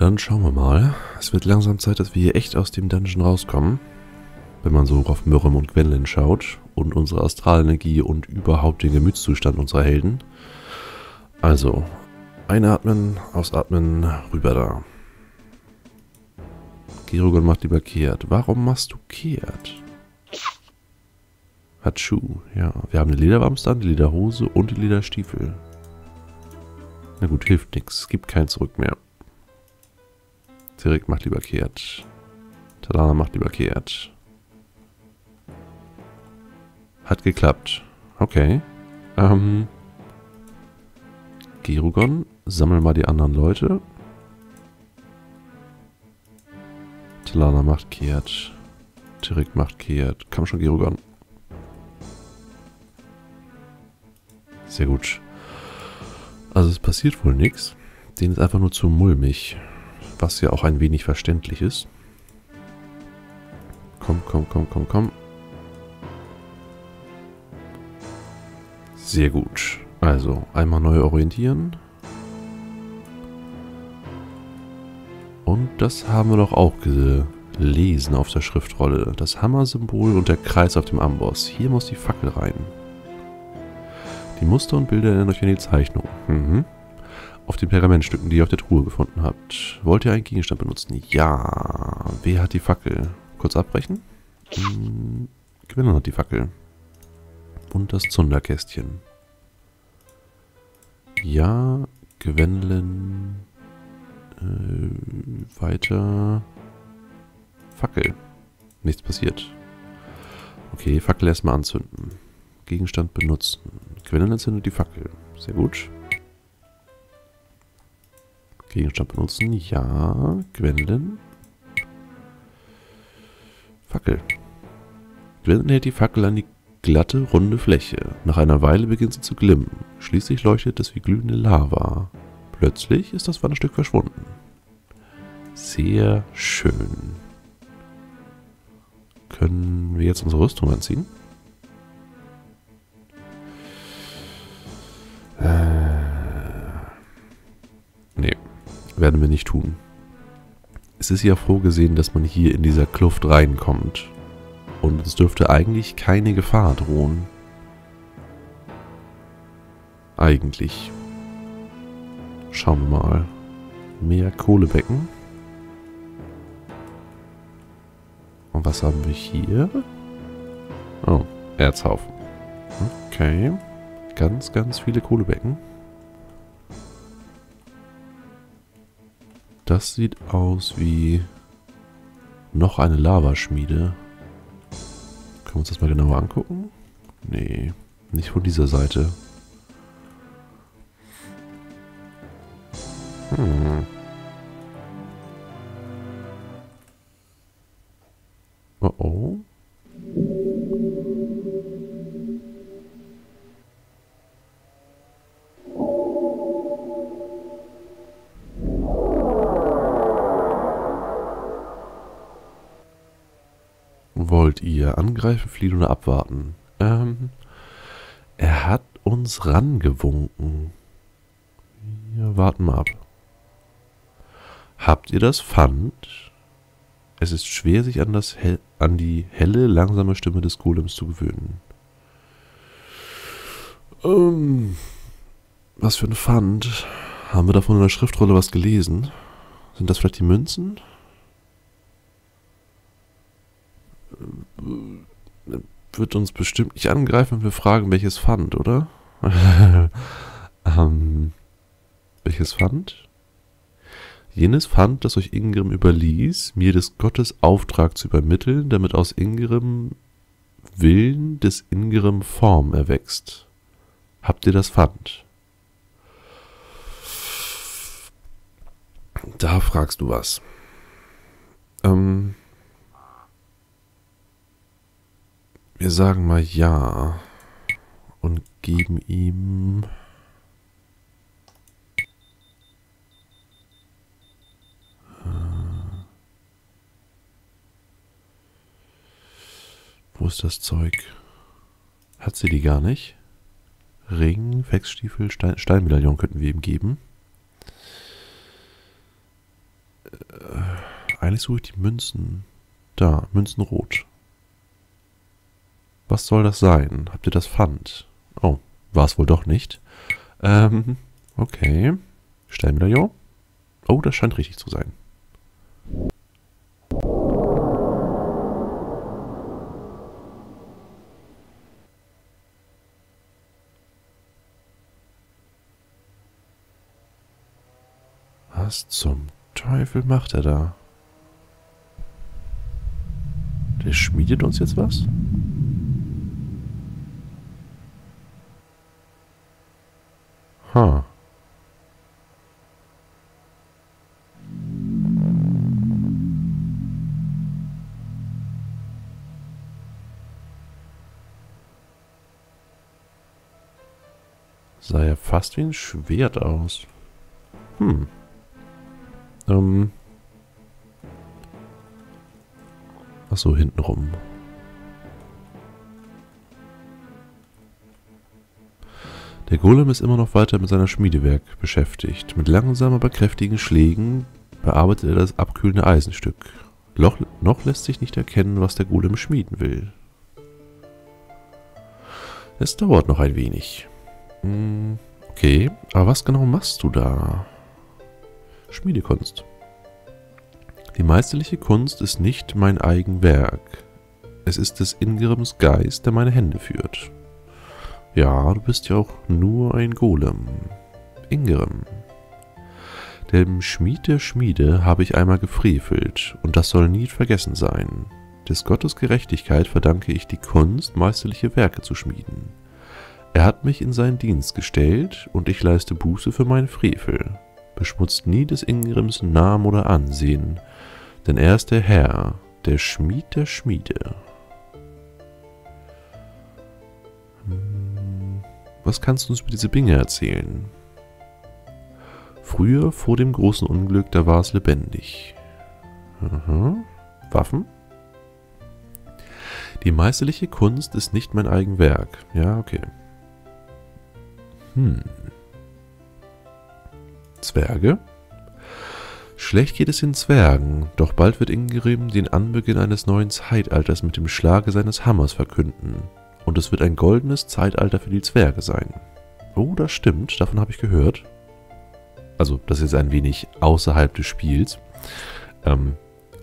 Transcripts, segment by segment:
Dann schauen wir mal. Es wird langsam Zeit, dass wir hier echt aus dem Dungeon rauskommen. Wenn man so auf Myrrem und Gwendolyn schaut und unsere Astralenergie und überhaupt den Gemütszustand unserer Helden. Also, einatmen, ausatmen, rüber da. Gerogon macht lieber kehrt. Warum machst du kehrt? Hat Schuh, ja. Wir haben eine Lederwamste an, die Lederhose und die Lederstiefel. Na gut, hilft nichts. Es gibt kein Zurück mehr. Tirik macht lieber kehrt. Talana macht lieber kehrt. Hat geklappt. Okay. Ähm. Gerugon, sammel mal die anderen Leute. Talana macht kehrt. Tirik macht kehrt. Komm schon, Gerugon. Sehr gut. Also es passiert wohl nichts. Den ist einfach nur zu mulmig. Was ja auch ein wenig verständlich ist. Komm, komm, komm, komm, komm. Sehr gut. Also, einmal neu orientieren. Und das haben wir doch auch gelesen auf der Schriftrolle. Das Hammer-Symbol und der Kreis auf dem Amboss. Hier muss die Fackel rein. Die Muster und Bilder erinnern euch an die Zeichnung. Mhm. Auf den Pergamentstücken, die ihr auf der Truhe gefunden habt. Wollt ihr einen Gegenstand benutzen? Ja. Wer hat die Fackel? Kurz abbrechen. Hm, Gewinner hat die Fackel. Und das Zunderkästchen. Ja, Gwendolyn. Äh, weiter. Fackel. Nichts passiert. Okay, Fackel erstmal anzünden. Gegenstand benutzen. Gwendolyn entzündet die Fackel. Sehr gut. Gegenstand benutzen. Ja, Gwendolyn. Fackel. Gwendolyn hält die Fackel an die glatte, runde Fläche. Nach einer Weile beginnt sie zu glimmen. Schließlich leuchtet es wie glühende Lava. Plötzlich ist das Wandstück verschwunden. Sehr schön. Können wir jetzt unsere Rüstung anziehen? Werden wir nicht tun. Es ist ja vorgesehen, dass man hier in dieser Kluft reinkommt. Und es dürfte eigentlich keine Gefahr drohen. Eigentlich. Schauen wir mal. Mehr Kohlebecken. Und was haben wir hier? Oh, Erzhaufen. Okay. Ganz, ganz viele Kohlebecken. Das sieht aus wie noch eine Lavaschmiede. Können wir uns das mal genauer angucken? Nee, nicht von dieser Seite. Hm. Oh oh. Wollt ihr angreifen, fliehen oder abwarten? Ähm, er hat uns rangewunken. Wir warten mal ab. Habt ihr das Pfand? Es ist schwer, sich an, das an die helle, langsame Stimme des Golems zu gewöhnen. Ähm, was für ein Pfand? Haben wir davon in der Schriftrolle was gelesen? Sind das vielleicht die Münzen? Wird uns bestimmt nicht angreifen, wenn wir fragen, welches Pfand, oder? ähm, welches Pfand? Jenes Pfand, das euch Ingrim überließ, mir des Gottes Auftrag zu übermitteln, damit aus Ingrim Willen des Ingrim Form erwächst. Habt ihr das Pfand? Da fragst du was. Ähm, wir sagen mal ja und geben ihm Wo ist das Zeug? Hat sie die gar nicht? Ring, Wechsstiefel, Stein, Steinmedaillon könnten wir ihm geben. Eigentlich suche ich die Münzen. Da, Münzenrot. Was soll das sein? Habt ihr das Pfand? Oh, war es wohl doch nicht. Ähm, okay. Stellmedaillon. Oh, das scheint richtig zu sein. Was zum Teufel macht er da? Der schmiedet uns jetzt was? Ha. Sah ja fast wie ein Schwert aus. Hm. Ähm. Achso, hintenrum. Der Golem ist immer noch weiter mit seiner Schmiedewerk beschäftigt. Mit langsamen, aber kräftigen Schlägen bearbeitet er das abkühlende Eisenstück. Loch, noch lässt sich nicht erkennen, was der Golem schmieden will. Es dauert noch ein wenig. Hm, okay, aber was genau machst du da? Schmiedekunst. Die meisterliche Kunst ist nicht mein Eigenwerk. Es ist des Ingrims Geist, der meine Hände führt. Ja, du bist ja auch nur ein Golem. Ingrim. Dem Schmied der Schmiede habe ich einmal gefrevelt, und das soll nie vergessen sein. Des Gottes Gerechtigkeit verdanke ich die Kunst, meisterliche Werke zu schmieden. Er hat mich in seinen Dienst gestellt, und ich leiste Buße für meinen Frevel beschmutzt nie des Ingrims Namen oder Ansehen, denn er ist der Herr, der Schmied der Schmiede. Hm, was kannst du uns über diese Binge erzählen? Früher, vor dem großen Unglück, da war es lebendig. Aha. Waffen? Die meisterliche Kunst ist nicht mein Eigenwerk. Ja, okay. Hm. Zwerge? Schlecht geht es den Zwergen, doch bald wird Ingrim den Anbeginn eines neuen Zeitalters mit dem Schlage seines Hammers verkünden. Und es wird ein goldenes Zeitalter für die Zwerge sein. Oh, das stimmt, davon habe ich gehört. Also, das ist ein wenig außerhalb des Spiels. Ähm,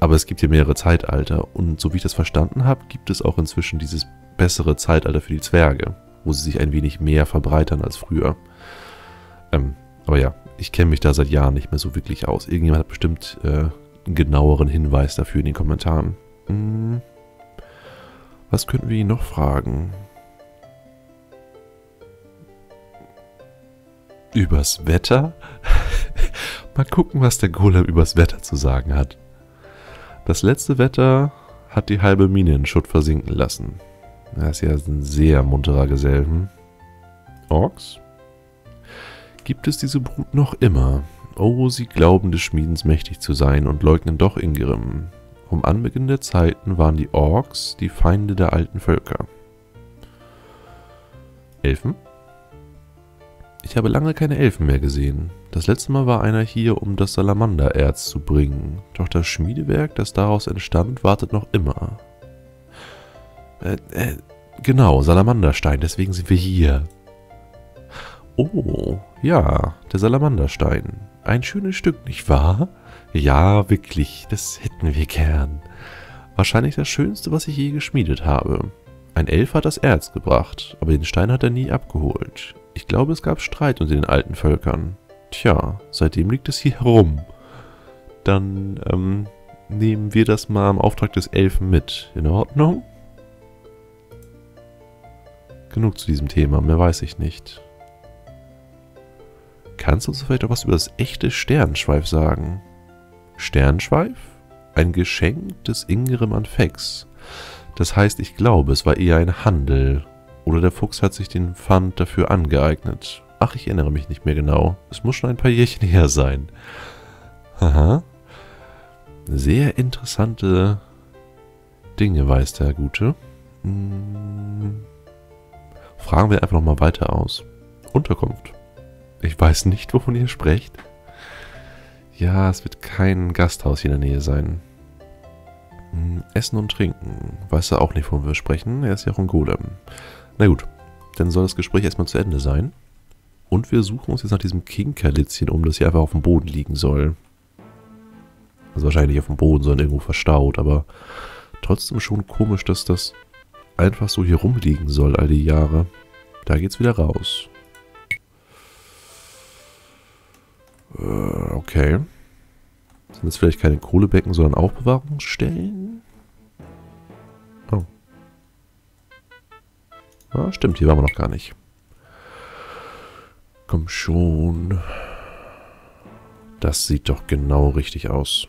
aber es gibt hier mehrere Zeitalter. Und so wie ich das verstanden habe, gibt es auch inzwischen dieses bessere Zeitalter für die Zwerge, wo sie sich ein wenig mehr verbreitern als früher. Ähm, aber ja, ich kenne mich da seit Jahren nicht mehr so wirklich aus. Irgendjemand hat bestimmt äh, einen genaueren Hinweis dafür in den Kommentaren. Hm. Was könnten wir ihn noch fragen? Übers Wetter? Mal gucken, was der Golem übers Wetter zu sagen hat. Das letzte Wetter hat die halbe Mine in Schutt versinken lassen. Er ist ja ein sehr munterer Gesell. Hm? Orks? gibt es diese Brut noch immer. Oh, sie glauben des Schmiedens mächtig zu sein und leugnen doch Ingrim. Um Anbeginn der Zeiten waren die Orks die Feinde der alten Völker. Elfen? Ich habe lange keine Elfen mehr gesehen. Das letzte Mal war einer hier, um das Salamandererz zu bringen. Doch das Schmiedewerk, das daraus entstand, wartet noch immer. Äh, äh, genau, Salamanderstein, deswegen sind wir hier. Oh, ja, der Salamanderstein. Ein schönes Stück, nicht wahr? Ja, wirklich, das hätten wir gern. Wahrscheinlich das Schönste, was ich je geschmiedet habe. Ein Elf hat das Erz gebracht, aber den Stein hat er nie abgeholt. Ich glaube, es gab Streit unter den alten Völkern. Tja, seitdem liegt es hier herum. Dann, ähm, nehmen wir das mal im Auftrag des Elfen mit. In Ordnung? Genug zu diesem Thema, mehr weiß ich nicht. Kannst du uns vielleicht auch was über das echte Sternschweif sagen? Sternschweif? Ein Geschenk des Ingrim an Fex. Das heißt, ich glaube, es war eher ein Handel. Oder der Fuchs hat sich den Pfand dafür angeeignet. Ach, ich erinnere mich nicht mehr genau. Es muss schon ein paar Jährchen her sein. Haha. Sehr interessante Dinge weiß der Gute. Hm. Fragen wir einfach nochmal weiter aus. Unterkunft. Ich weiß nicht, wovon ihr sprecht. Ja, es wird kein Gasthaus hier in der Nähe sein. Hm, Essen und Trinken. Weiß er auch nicht, wovon wir sprechen. Er ist ja auch ein Golem. Na gut, dann soll das Gespräch erstmal zu Ende sein. Und wir suchen uns jetzt nach diesem Kinkerlitzchen um, das hier einfach auf dem Boden liegen soll. Also wahrscheinlich nicht auf dem Boden, sondern irgendwo verstaut, aber trotzdem schon komisch, dass das einfach so hier rumliegen soll all die Jahre. Da geht's wieder raus. Äh, okay. Sind das vielleicht keine Kohlebecken, sondern Aufbewahrungsstellen? Oh. Ah, stimmt, hier waren wir noch gar nicht. Komm schon. Das sieht doch genau richtig aus.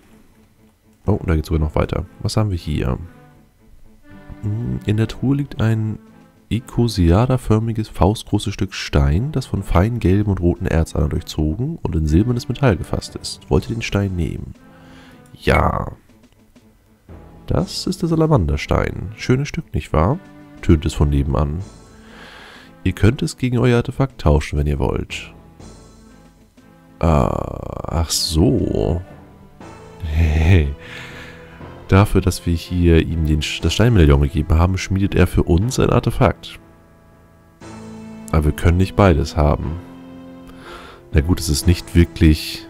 Oh, da geht es sogar noch weiter. Was haben wir hier? Hm, in der Truhe liegt ein Icosiada-förmiges, faustgroßes Stück Stein, das von feinen gelben und roten Erzadern durchzogen und in silbernes Metall gefasst ist. Wollt ihr den Stein nehmen? Ja. Das ist der Salamanderstein. Schönes Stück, nicht wahr? tönt es von nebenan. Ihr könnt es gegen euer Artefakt tauschen, wenn ihr wollt. Ah, ach so. Hey. Dafür, dass wir hier ihm den, das Steinmedaillon gegeben haben, schmiedet er für uns ein Artefakt. Aber wir können nicht beides haben. Na gut, es ist nicht wirklich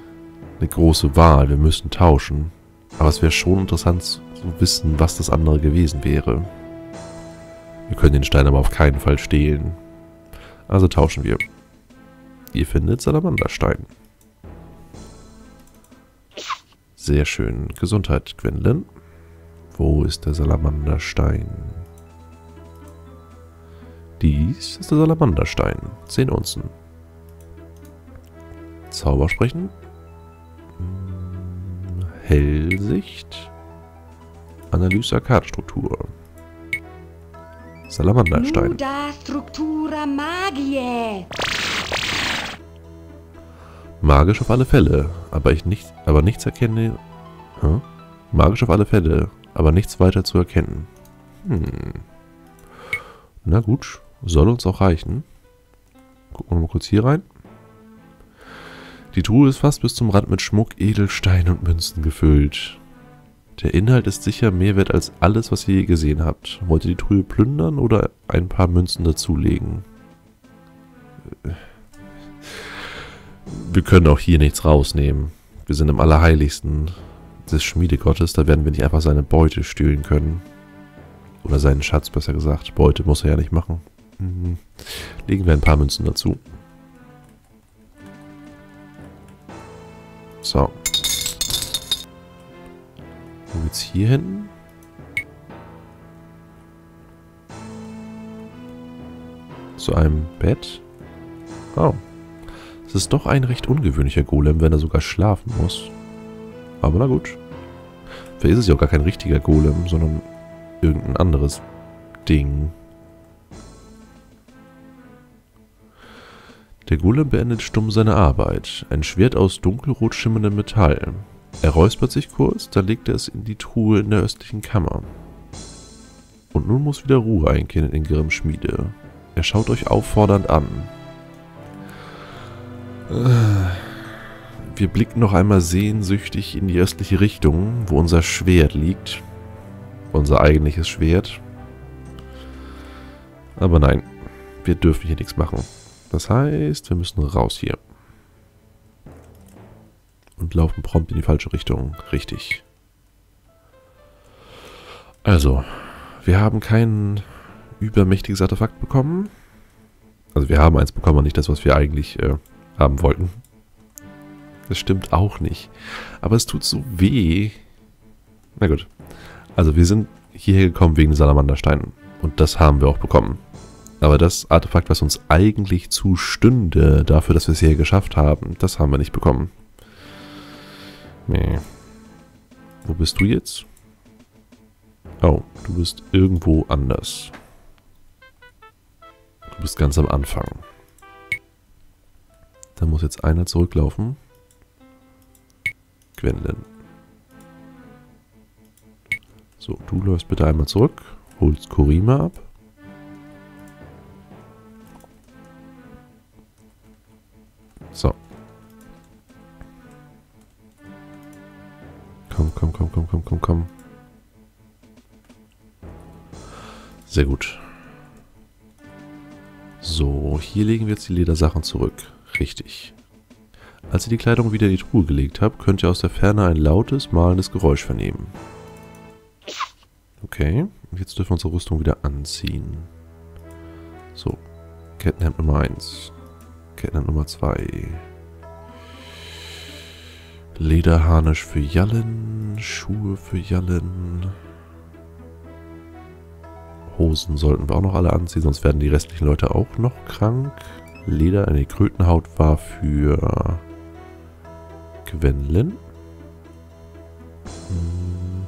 eine große Wahl. Wir müssen tauschen. Aber es wäre schon interessant zu wissen, was das andere gewesen wäre. Wir können den Stein aber auf keinen Fall stehlen. Also tauschen wir. Ihr findet Salamanderstein. Sehr schön. Gesundheit, Gwendolyn. Wo ist der Salamanderstein? Dies ist der Salamanderstein. 10 Unzen. Zaubersprechen. Hm, Hellsicht. Analyse Kartstruktur. Salamanderstein. Nuda Struktura Magiae. Magisch auf alle Fälle, aber ich nicht, aber nichts erkenne. Hä? Magisch auf alle Fälle, aber nichts weiter zu erkennen. Hm. Na gut, soll uns auch reichen. Gucken wir mal kurz hier rein. Die Truhe ist fast bis zum Rand mit Schmuck, Edelstein und Münzen gefüllt. Der Inhalt ist sicher mehr wert als alles, was ihr je gesehen habt. Wollt ihr die Truhe plündern oder ein paar Münzen dazulegen? Wir können auch hier nichts rausnehmen. Wir sind im Allerheiligsten des Schmiedegottes, da werden wir nicht einfach seine Beute stehlen können. Oder seinen Schatz, besser gesagt. Beute muss er ja nicht machen. Mhm. Legen wir ein paar Münzen dazu. So. Wo geht's hier hin? Zu einem Bett? Oh. Es ist doch ein recht ungewöhnlicher Golem, wenn er sogar schlafen muss. Aber na gut. Vielleicht ist es ja auch gar kein richtiger Golem, sondern irgendein anderes Ding. Der Golem beendet stumm seine Arbeit. Ein Schwert aus dunkelrot schimmerndem Metall. Er räuspert sich kurz, dann legt er es in die Truhe in der östlichen Kammer. Und nun muss wieder Ruhe einkehren in Grimms Schmiede. Er schaut euch auffordernd an. Wir blicken noch einmal sehnsüchtig in die östliche Richtung, wo unser Schwert liegt. Unser eigentliches Schwert. Aber nein, wir dürfen hier nichts machen. Das heißt, wir müssen raus hier. Und laufen prompt in die falsche Richtung. Richtig. Also, wir haben kein übermächtiges Artefakt bekommen. Also wir haben eins bekommen, aber nicht das, was wir eigentlich äh, haben wollten. Das stimmt auch nicht. Aber es tut so weh. Na gut. Also wir sind hierher gekommen wegen Salamandersteinen. Und das haben wir auch bekommen. Aber das Artefakt, was uns eigentlich zustünde, dafür, dass wir es hier geschafft haben, das haben wir nicht bekommen. Nee. Wo bist du jetzt? Oh, du bist irgendwo anders. Du bist ganz am Anfang. Da muss jetzt einer zurücklaufen. Gwendolyn. So, du läufst bitte einmal zurück, holst Korima ab. So. Komm, komm, komm, komm, komm, komm, komm. Sehr gut. So, hier legen wir jetzt die Ledersachen zurück. Richtig. Als ihr die Kleidung wieder in die Truhe gelegt habt, könnt ihr aus der Ferne ein lautes, malendes Geräusch vernehmen. Okay, jetzt dürfen wir unsere Rüstung wieder anziehen. So, Kettenhemd Nummer 1. Kettenhemd Nummer 2. Lederharnisch für Jallen, Schuhe für Jallen. Hosen sollten wir auch noch alle anziehen, sonst werden die restlichen Leute auch noch krank. Leder, eine Krötenhaut war für Gwendolyn. Hm.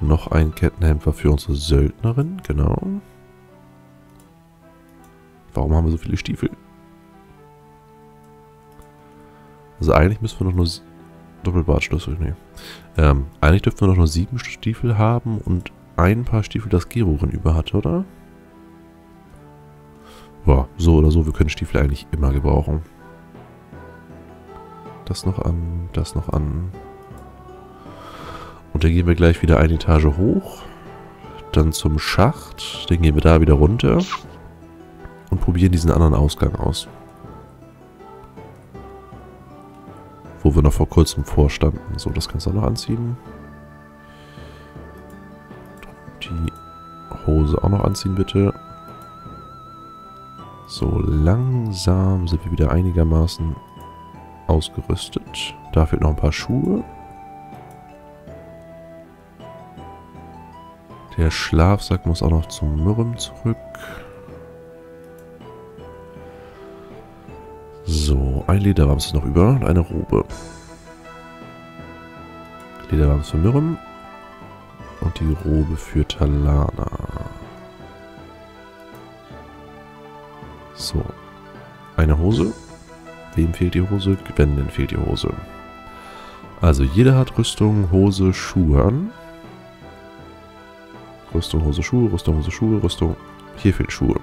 Noch ein Kettenhemd war für unsere Söldnerin, genau. Warum haben wir so viele Stiefel? Also eigentlich müssen wir noch nur... Doppelbartschlüssel, nee. Ähm, eigentlich dürften wir noch nur sieben Stiefel haben und ein paar Stiefel, das Gerorin über hatte, oder? Boah, so oder so, wir können Stiefel eigentlich immer gebrauchen. Das noch an, das noch an. Und dann gehen wir gleich wieder eine Etage hoch. Dann zum Schacht. Dann gehen wir da wieder runter. Und probieren diesen anderen Ausgang aus. Wo wir noch vor kurzem vorstanden. So, das kannst du auch noch anziehen. Die Hose auch noch anziehen, bitte. So, langsam sind wir wieder einigermaßen ausgerüstet. Da fehlt noch ein paar Schuhe. Der Schlafsack muss auch noch zum Mürren zurück. So, ein Lederwams ist noch über und eine Robe. Lederwams für Miriam und die Robe für Talana. So, eine Hose. Wem fehlt die Hose? Gwendolyn fehlt die Hose. Also jeder hat Rüstung, Hose, Schuhe an. Rüstung, Hose, Schuhe, Rüstung, Hose, Schuhe, Rüstung. Hier fehlt Schuhe.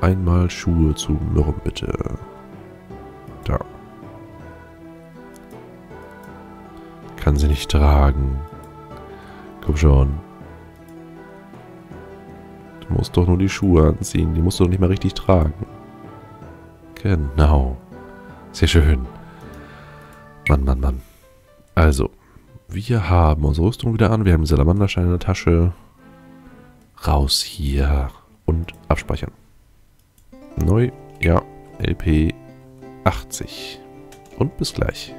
Einmal Schuhe zu Mürren, bitte. Da. Kann sie nicht tragen. Komm schon. Du musst doch nur die Schuhe anziehen. Die musst du doch nicht mal richtig tragen. Genau. Sehr schön. Mann, Mann, Mann. Also, wir haben unsere Rüstung wieder an. Wir haben Salamanderschein in der Tasche. Raus hier. Und abspeichern. Neu, ja, LP 80. Und bis gleich.